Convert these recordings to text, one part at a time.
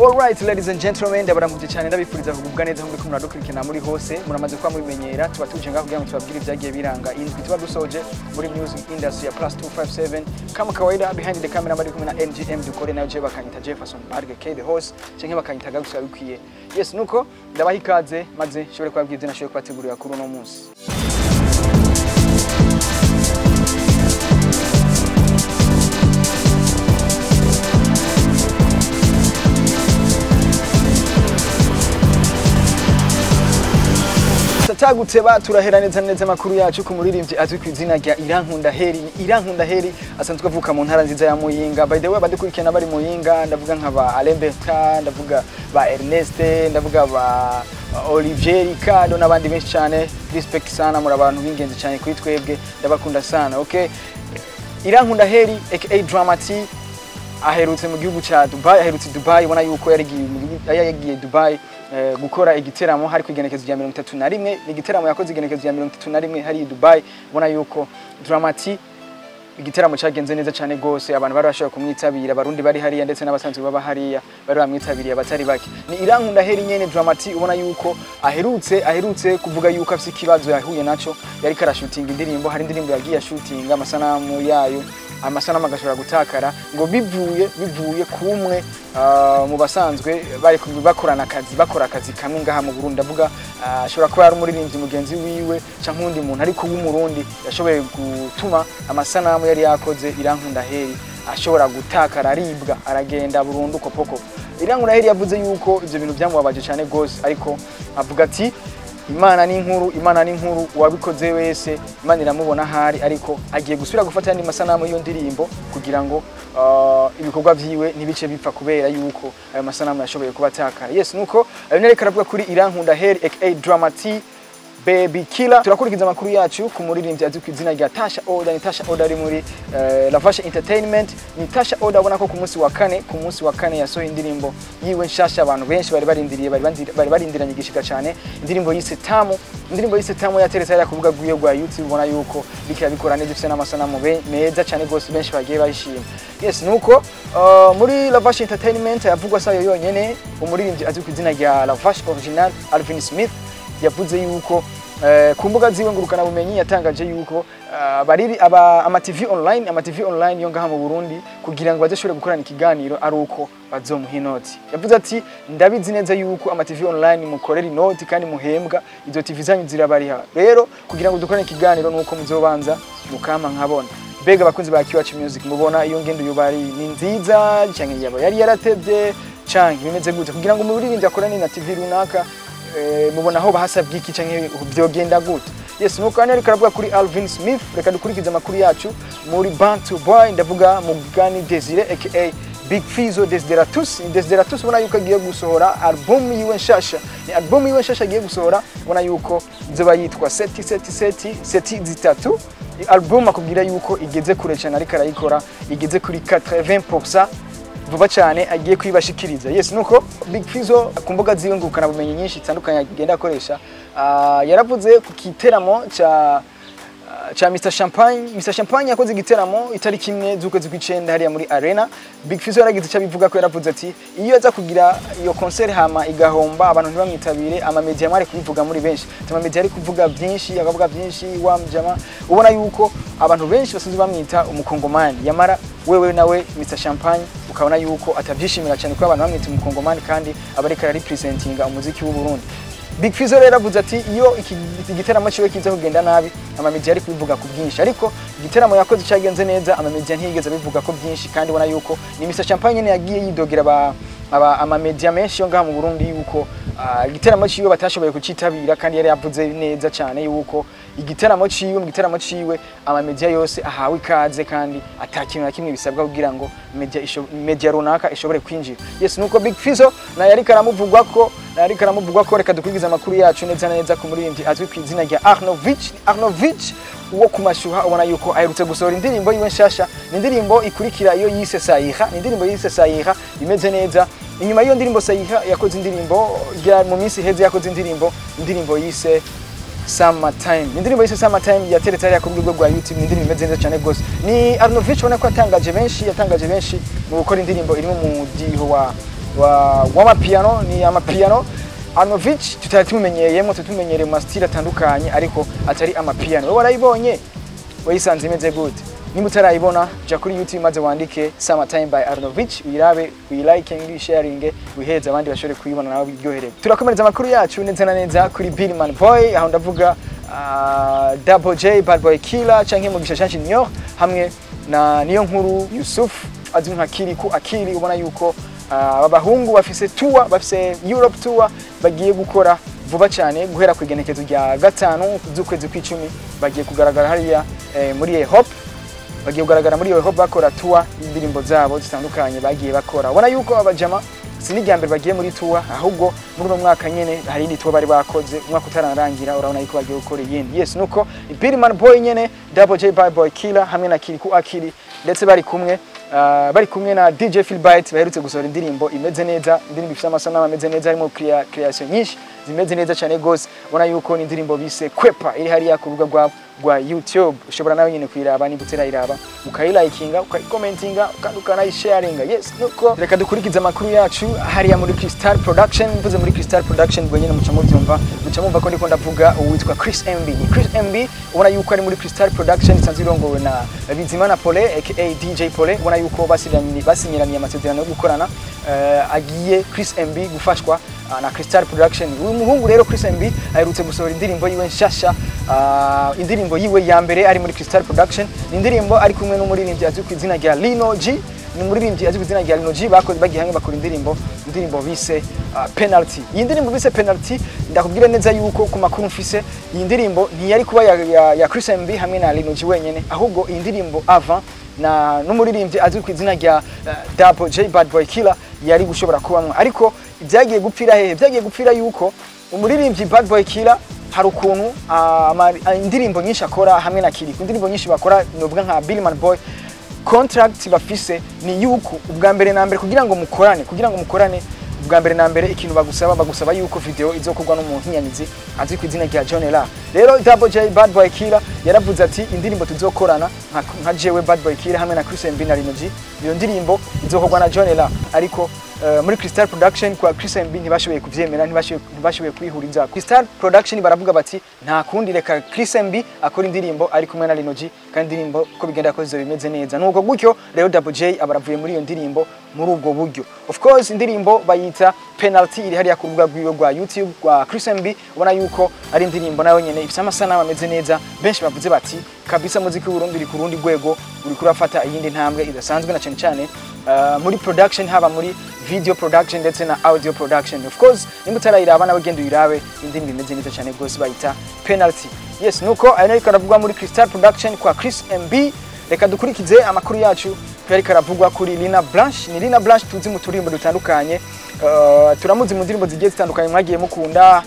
Alright ladies and gentlemen ndabaramuje cyane ndabifuriza kugubwa neza muri kumwe muradukurikirana muri hose. Muramaze kuba mubimenyera tuba tuje ngaho kugira ngo tubabwire ibyagiye biranga indwi. Tuba dusoje muri music industry ya plus 257 kama kawaida behind the camera bari kumwe na NGM dukore nayo je bakanyita Jefferson Barge K the host canke bakanyita Gagusa bikwiye. Yes nuko ndabaha ikaze maze shobore kubabwira ibyo nashoboye kubategurira kuri uno munsi tataguteba turahera neza neza amakuru yacu ku muririmbyi azwi ku izina rya Irankunda Heri. Irankunda Heri asanzwe avuka mu ntara nziza ya Muyinga. By the way abadukurikirana bari Muyinga ndavuga nka ba Alemberta ndavuga ba Ernest ndavuga ba Olivier Ricardo n'abandi benshi cyane. Respect sana muri abantu b'ingenzi cyane kuri twebwe ndabakunda sana okay Irankunda Heri aka Dramati aherutse mu gihugu cya Dubai aherutse Dubai ubona yuko gihugu- yagiye Dubai. Gukora igiteramo hari ku igenekezo rya mirongo itatu na rimwe. Igiteramo yakoze igenekezo rya mirongo itatu na rimwe hari i Dubai. Ubona yuko Dramati igiteramo cyagenze neza cyane gose abantu bari bashoboye kumwitabira abarundi bari hariya ndetse n'abasanzwe baba hariya bari bamwitabiriye abatari bake. Ni irankunda heri nyene Dramati ubona yuko aherutse aherutse kuvuga yuko afite ikibazo yahuye naco. Yari karashutinga indirimbo hari indirimbo yagiye ashutinga amasanamu yayo amasanamu agashobora gutakara. Ngo bivuye bivuye kumwe mu basanzwe bari bakorana akazi bakora akazi kamwe ngaha mu Burundi. Avuga ah, ashobora kuba ari umuririmbyi mugenzi wiwe canke undi muntu ariko w'umurundi yashoboye gutuma amasanamu yari yakoze irankunda heri. Ashobora gutakara aribwa aragenda burundu kopoko. Irankunda heri yavuze yuko ivyo bintu byamubabaje cyane gose ariko avuga ati imana ni nkuru imana ni nkuru uwabikoze wese imana iramubona ahari ariko agiye gusubira gufata yandi masanamu y'iyo ndirimbo kugira ngo ah, ibikorwa vyiwe ntibice bipfa kubera yuko ayo masanamu yashoboye kuba atakara. Yes nuko ayo aravuga kuri irankunda heri aka dramati Baby Killer. Turakurikiza amakuru yacu ku muririmbyi azwi ku izina rya Tasha Oda ni Tasha Oda ari muri eh, Lavasha Entertainment. Ni Tasha Oda ubona ko ku munsi wa kane ku munsi wa kane yasohoye indirimbo yiwe nshasha. Abantu benshi bari barindiriye bari bari barindiranye igishika cyane. Indirimbo yise Tamu. Indirimbo yise Tamu yateretse hariya ku rubuga rwiwe rwa YouTube ubona yuko bikira bikora neza ifite n'amasanamu meza cyane gose benshi bagiye bayishima. Yes nuko uh, muri Lavasha Entertainment yavugwa sayo yonyene umuririmbyi azwi ku izina rya Lavasha Original Alvin Smith yavuze yuko eh, ku mbuga ziwe ngurukana bumenyi yatangaje yuko eh, bariri aba ama TV online ama TV online yo ngaha mu Burundi kugira ngo bazashobore gukorana ikiganiro ari uko bazomuha inoti. Yavuze ati ndabizi neza yuko ama TV online mukorera inoti kandi muhembwa izo TV zanyu zirabariha rero kugira ngo dukorane ikiganiro nuko muzobanza mukama nkabona. Mbega abakunzi ba Kiwacu Music mubona iyo ngendo yubari ni nziza cyangwa yaba yari yaratevye canke bimeze gute? Kugira ngo umuririmbyi akorane na TV runaka eh, mubona aho bahasabye iki canke byogenda gute? Yes nuko hano ariko aravuga kuri Alvin Smith reka dukurikize amakuru yacu muri Bantu Boy ndavuga Mugani Desire aka Big Fizo Desideratus Desideratus ubona yuko agiye gusohora album yiwe nshasha. Ni album yiwe nshasha agiye gusohora ubona yuko izoba yitwa seti seti seti seti zitatu. Album akubwira yuko igeze kure cyane ariko arayikora igeze kuri 80% vuba cyane agiye kwibashikiriza. Yes nuko Big Fizzo ku mbuga ziwe ngurukana bumenyi nyinshi zitandukanye agenda akoresha ah, yaravuze ku kiteramo ca ah, cha Mr Champagne. Mr Champagne yakoze igiteramo itariki imwe z'ukwezi kw'icenda hariya muri arena. Big Fizzo yaragize icyo abivuga ko yaravuze ati iyo aza kugira iyo concert hama igahomba abantu ntibamwitabire. Ama media mwari kubivuga muri benshi. Ama media ari kuvuga byinshi akavuga byinshi wamjama ubona yuko abantu benshi basanzwe bamwita umukongomani. Yamara wewe nawe Mr Champagne ukabona yuko atabyishimira cyane ko abantu bamwita umukongomani kandi aba ariko araripresentinga umuziki w'u Burundi Big Fizzo rero avuze ati iyo iki giteramo ciwe kiza kugenda nabi amamedia ari kubivuga ku bwinshi. Ariko igiteramo yakoze cyagenze neza amamedia ntiyigeze abivuga ko byinshi kandi ubona yuko ni Mr Champagne nyene yagiye yidogera aba aba amamedia menshi yo ngaha mu Burundi yuko ah, igiteramo ciwe batashoboye kucitabira kandi yari yavuze neza cyane yuko igiteramo ciwe mu giteramo ciwe amamedia yose ahawe ikaze kandi atakintu na kimwe bisabwa kugira ngo media media runaka ishobore kwinjira. Yes nuko Big Fizzo naye ariko aramuvugwa ko ariko aramuvugwa ko reka dukurikize amakuru yacu neza neza ku muririmbyi azwi ku izina rya Arnovich. Arnovich uwo ku mashuha ubona yuko aherutse gusohora indirimbo yiwe nshasha. Ni indirimbo ikurikira iyo yise Sayiha. Ni indirimbo yise Sayiha imeze neza. Inyuma y'iyo ndirimbo Sayiha yakoze indirimbo mu minsi iheze yakoze indirimbo indirimbo yise Summertime. Indirimbo yise Summertime yateretse hariya ku rwego rwa YouTube. Ni indirimbo imeze neza cyane rwose. Ni Arnovich ubona ko yatangaje benshi yatangaje benshi mu gukora indirimbo irimo umudiho wa wa- w'amapiano ni amapiano Arnovich tutari tumenyereyemo tutumenyereye mu masitili atandukanye ariko atari amapiano. Wowe warayibonye? Wayisanze imeze gute? Niba utarayibona jya kuri youtube maze wandike summertime by arnovich uyirabe uyilikinge uyisharinge wiheze abandi bashobore kuyibona nawe biryoherewe turakomereza amakuru yacu neza na neza kuri billman boy aho ndavuga uh, double j bad boy killer canke mugisha jean junior hamwe na niyo nkuru yusuf azwi nka kiriku akiri ubona yuko aba bahungu bafise tour bafise europe tour bagiye gukora vuba cyane guhera ku igenekezo rya gatanu z'ukwezi kw'icumi bagiye kugaragara hariya eh, muri ehop bagiye kugaragara muri ehop bakora tour y'indirimbo zabo zitandukanye bagiye bakora. Ubona yuko abajama si n'irya mbere bagiye muri tour ahubwo muri uno mwaka nyene hari indi tour bari bakoze umwaka utararangira urabona yuko bagiye gukora iyindi. Yes nuko Billman Boy nyene Double J Bad Boy Killer hamwe na Kiriku Akili ndetse bari kumwe. Bari kumwe na DJ Philbite baherutse gusohora indirimbo imeze neza indirimbo ifite amasanamu ameze neza harimo crea- creation nyinshi zimeze neza cyane gose ubona yuko ni indirimbo bise kwepa iri hariya ku rubuga rwa rwa YouTube ushobora nawe nyine kuyiraba niba utarayiraba ukayilakinga ukayikomentinga kandi ukanayisharinga yes nuko. Reka dukurikize amakuru yacu hariya muri Crystal Production. Mvuze muri Crystal Production ubwo nyine muca mubyumva muca mumva ko ndiko ndavuga uwitwa Chris MB ni Chris MB ubona yuko ari muri Crystal Production isanzwe irongowe na Bizimana Pole aka DJ Pole. Ubona yuko basinyiraniye amasezerano yo gukorana. Eh, agiye Chris MB gufashwa na Crystal Production. Uyu muhungu rero Chris MB aherutse gusohora indirimbo yiwe nshasha. Ah, indirimbo yiwe ya mbere ari muri Crystal Production. Ni indirimbo ari kumwe n'umuririmbyi azwi ku izina rya Lino G. Ni umuririmbyi azwi ku izina rya Lino G bakoze bagiye hamwe bakora indirimbo indirimbo bise ah, penalty. Iyi ndirimbo bise penalty ndakubwira neza yuko ku makuru mfise iyi ndirimbo ntiyari kuba ya, ya, ya Chris MB hamwe na Lino G wenyene ahubwo iyi ndirimbo avant na n'umuririmbyi azwi ku izina rya uh, Double J Bad Boy Killer yari gushobora kubamwo ariko byagiye gupfira hehe? Byagiye gupfira yuko umuririmbyi Bad Boy Killer hari ukuntu ah, ah, indirimbo nyinshi akora hamwe na Kiriku. Indirimbo nyinshi bakora novuga nka Billman Boy. Contract bafise ni yuko ubwa mbere na mbere kugira ngo mukorane kugira ngo mukorane ubwa mbere na mbere ikintu bagusaba bagusaba yuko video izokorwa n'umuntu nyanizi azwi ku izina rya John La rero Double J Bad Boy Killer yaravuze ati indirimbo tuzokorana nka, jewe Bad Boy Killer hamwe na Chris MB na Lino G iyo ndirimbo izokorwa na John La ariko muri Crystal Production kwa Chris MB ntibashoboye kuvyemera ntibashoboye kwihuriza. Crystal Production baravuga bati nta kundi reka Chris MB akora indirimbo ari kumwe na Lino G kandi indirimbo ko bigenda ko bimeze neza. Nuko gutyo Leo Double J abaravuye muri iyo ndirimbo muri ubwo buryo. Of course indirimbo bayita penalty iri hariya ku rubuga rwiwe rwa YouTube rwa Chris MB ubona yuko ari indirimbo nayo nyene ifite amasanamu ameze neza. Benshi bavuze bati kabisa muziki w'Uburundi uri ku rundi rwego uri kurafata iyindi ntambwe idasanzwe na cyane cyane uh, muri production haba muri video production ndetse na audio production. Of course nimba utarayiraba nawe genda uyirabe indirimbo imeze neza cyane rwose bayita penalty. Yes nuko ayo na yo karavugwa muri Crystal Production kwa Chris MB reka dukurikize amakuru yacu yari karavugwa kuri Lina Blanche. Ni Lina Blanche tuzi mu turimbo dutandukanye. Uh, turamuzi mu ndirimbo zigiye zitandukanye mwagiye mukunda.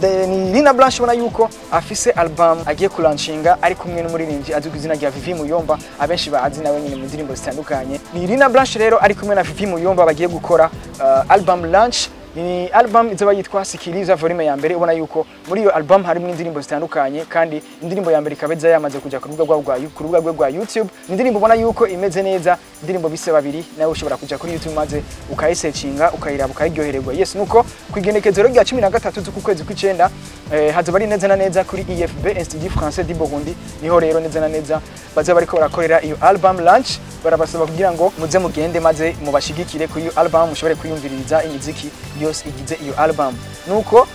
Ni Lina Blanche ubona yuko afise album agiye kulanshinga ari kumwe n'umuririmbyi azwi ku izina rya Vivi Muyomba abenshi bazi nawe nyine mu ndirimbo zitandukanye. Ni Lina Blanche rero ari kumwe na Vivi Muyomba bagiye gukora uh, album launch. Ni album izoba yitwa Sikiliza volume ya mbere ubona yuko muri iyo album harimo indirimbo zitandukanye kandi indirimbo ya mbere ikaba yamaze kujya ku rubuga rwa ku rubuga rwe rwa YouTube. Ni indirimbo ubona yuko imeze neza indirimbo bise babiri nawe ushobora kujya kuri YouTube maze ukayisearchinga ukayiraba ukayiryohererwa. Yes nuko ku igenekezo rya 13 z'uku kwezi kw'icenda eh, hazoba ari neza na neza kuri IFB Institut Français du Burundi. Niho rero neza na neza bazoba bariko barakorera iyo album launch. Barabasaba kugira ngo muze mugende maze mubashigikire kuri iyo album mushobore kwiyumviririza imiziki yose igize iyo album. Nuko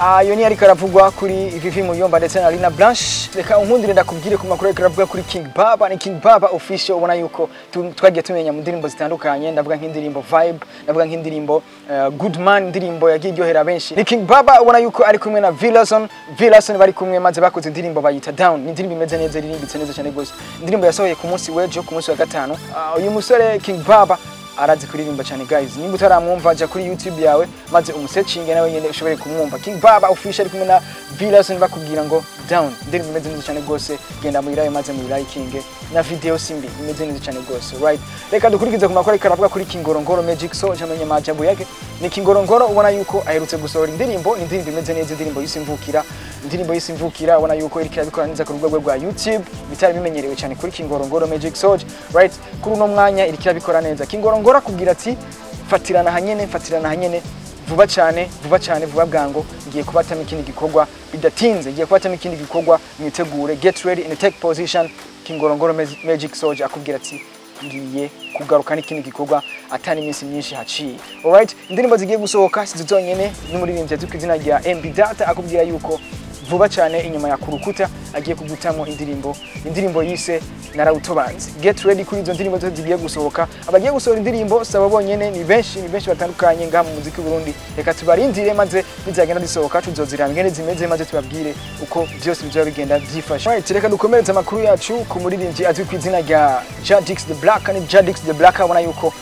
ayo ni ariko aravugwa kuri Vivi Muyomba ndetse na Lina Blanche. Reka unkundire ndakubwire ku makuru ariko aravuga kuri King Baba. Ni King Baba official ubona yuko twagiye tumenya mu ndirimbo zitandukanye. Ndavuga nk'indirimbo Vibe ndavuga nk'indirimbo uh, Good Man indirimbo yagiye iryohera benshi. Ni King Baba ubona yuko ari kumwe na Villason Villason bari kumwe maze bakoze indirimbo bayita Down. Ni indirimbo imeze neza iririmbitse neza cyane rwose. Indirimbo yasohoye ku munsi w'ejo ku munsi wa gatanu. Ah, uyu musore King Baba arazi kuririmba cyane guys. Nimba utaramwumva jya kuri youtube yawe maze umusearchinge nawe nyine ushobore kumwumva. King baba official kumwe na villason bakubwira ngo down. Indirimbo imeze neza cyane rwose genda muyirabe maze muyirayikinge na video simbi imeze neza cyane rwose right? Reka dukurikize ku makuru ariko aravuga kuri kingorongoro magic so jamenya majambo yake. Ni kingorongoro ubona yuko aherutse gusohora indirimbo indirimbo imeze neza indirimbo yisimvukira indirimbo yisimvukira ubona yuko iriko irabikora neza ku rubuga rwe rwa youtube bitari bimenyerewe cyane kuri kingorongoro magic soldier right kuri uno mwanya iriko irabikora neza. Kingorongoro akubwira ati fatirana hanyene fatirana hanyene. Vuba cyane vuba cyane vuba bwango ngiye kubatamo ikindi gikorwa bidatinze. Ngiye kubatamo ikindi gikorwa mwitegure get ready in take position. Kingorongoro Mag- magic soldier akubwira ati ngiye kugaruka n'ikindi gikorwa atari iminsi myinshi haciye. Alright indirimbo zigiye gusohoka sizo zonyene n'umuririmbyi azwi ku izina rya MB Data akubwira yuko vuba cyane inyuma ya kurukuta agiye kugutamo indirimbo. Indirimbo yise narawutobanze get ready kuri izo ndirimbo zose zigiye gusohoka. Abagiye gusohora indirimbo saba bonyene ni benshi ni benshi batandukanye ngaha mu muziki w'u Burundi reka tubarindire maze nizagenda zisohoka tuzoziraba ingene zimeze maze tubabwire uko byose bizoba bigenda byifashe. Right, reka dukomereze amakuru yacu ku muririmbyi azwi ku izina rya Jadix the Black. Ni Jadix the Black abona yuko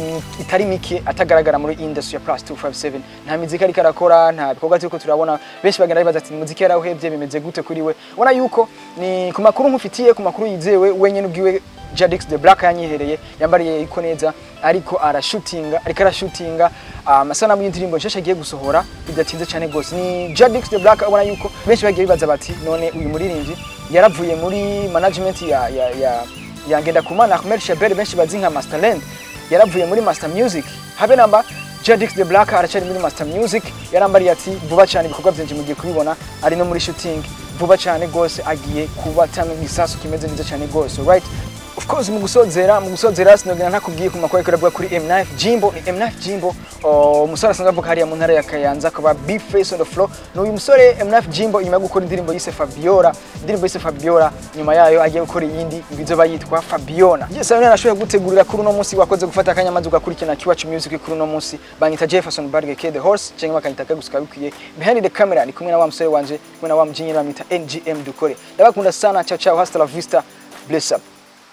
mi- itari mike atagaragara muri industry ya plus 257 nta miziki ariko arakora nta bikorwa turiko turabona. Benshi bagenda bibaza ati muziki yarawuhevye bimeze gute kuri we? Ubona yuko ni ku makuru nkufitiye ku makuru yizewe wenyene ubwiwe Jadix the Black yanyihereye yambariye iko neza ariko arashutinga ariko arashutinga. Amasanamu y'indirimbo nshasha agiye gusohora bidatinze cyane gose ni Jadix the Black ubona yuko benshi bagiye bibaza bati none uyu muririmbyi yaravuye muri management ya ya ya yangenda kumana Ahmed Shabel benshi bazi nka Masterland yaravuye muri Master Music. Habe namba Jadix the Black aracyari muri Master Music yarambariye ati vuba cyane ibikorwa byinshi mugiye kubibona ari no muri shooting. Vuba cyane gose agiye kubatanga igisasu kimeze neza cyane gose right? Of course mu gusozera mu gusozera sinogera ntakubwiye ku makuru ariko kuri M9 Jimbo. Ni M9 Jimbo. Umusore asanzwe avuka hariya mu ntara ya Kayanza akaba big face on the floor. Ni uyu musore M9 Jimbo nyuma yo gukora indirimbo yise Fabiola. Indirimbo yise Fabiola nyuma yayo agiye gukora iyindi bizoba yitwa Fabiona. Yes rero nashoboye gutegurira kuri uno munsi wakoze gufata akanya maze ugakurikirana Kiwacu Music kuri uno munsi. Banyita Jefferson Barge K the horse cyangwa bakanyita Kagusuka bikwiye behind the camera ni kumwe na wa musore wanje kumwe na wa mjinyi bamwita NGM dukore. Ndabakunda sana ciao ciao hasta la vista. Bless up.